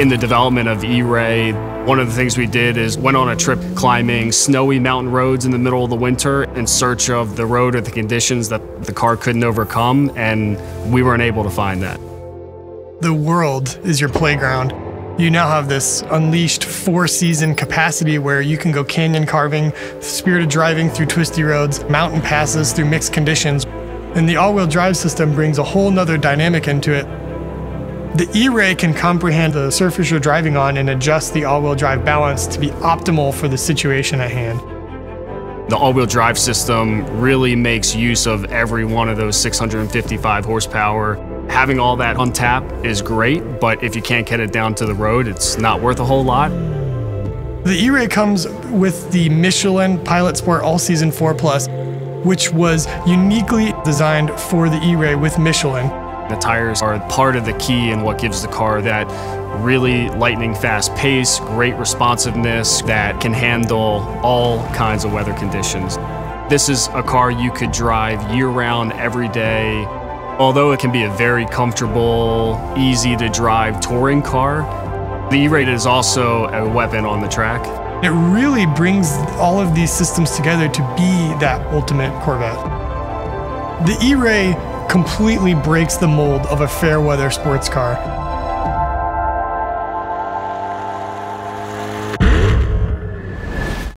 In the development of E-Ray, one of the things we did is went on a trip climbing snowy mountain roads in the middle of the winter in search of the road or the conditions that the car couldn't overcome, and we weren't able to find that. The world is your playground. You now have this unleashed four season capacity where you can go canyon carving, spirited driving through twisty roads, mountain passes through mixed conditions. And the all wheel drive system brings a whole nother dynamic into it. The E-Ray can comprehend the surface you're driving on and adjust the all-wheel drive balance to be optimal for the situation at hand. The all-wheel drive system really makes use of every one of those 655 horsepower. Having all that on tap is great, but if you can't get it down to the road, it's not worth a whole lot. The E-Ray comes with the Michelin Pilot Sport All Season 4 Plus, which was uniquely designed for the E-Ray with Michelin. The tires are part of the key in what gives the car that really lightning fast pace, great responsiveness that can handle all kinds of weather conditions. This is a car you could drive year round every day. Although it can be a very comfortable, easy to drive touring car, the E-Ray is also a weapon on the track. It really brings all of these systems together to be that ultimate Corvette. The E-Ray completely breaks the mold of a fair weather sports car.